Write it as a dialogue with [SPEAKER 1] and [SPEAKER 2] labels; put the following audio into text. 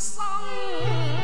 [SPEAKER 1] 生。